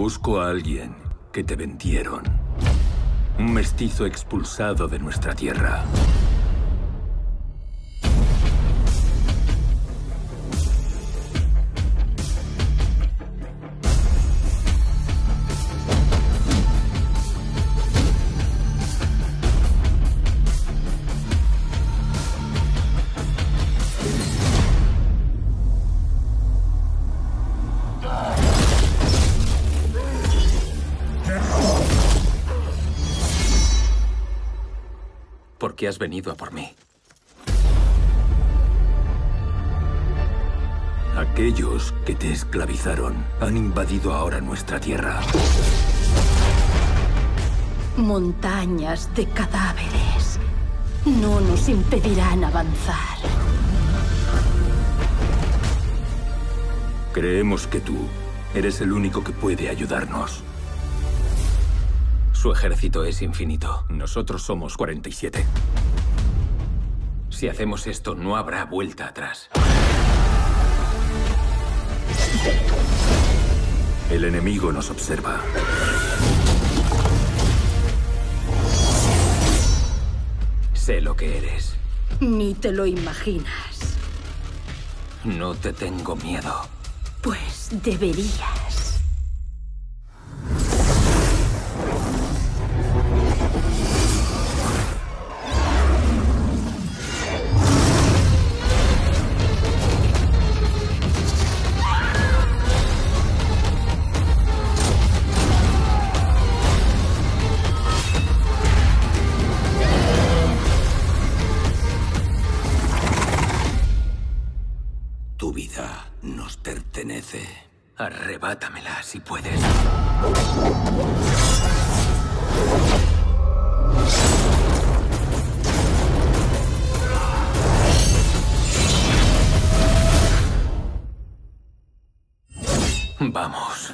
Busco a alguien que te vendieron. Un mestizo expulsado de nuestra tierra. ¿Por qué has venido a por mí? Aquellos que te esclavizaron han invadido ahora nuestra tierra. Montañas de cadáveres no nos impedirán avanzar. Creemos que tú eres el único que puede ayudarnos. Su ejército es infinito. Nosotros somos 47. Si hacemos esto, no habrá vuelta atrás. El enemigo nos observa. Sé lo que eres. Ni te lo imaginas. No te tengo miedo. Pues deberías. Tu vida nos pertenece. Arrebátamela si puedes. Vamos.